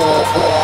Oh,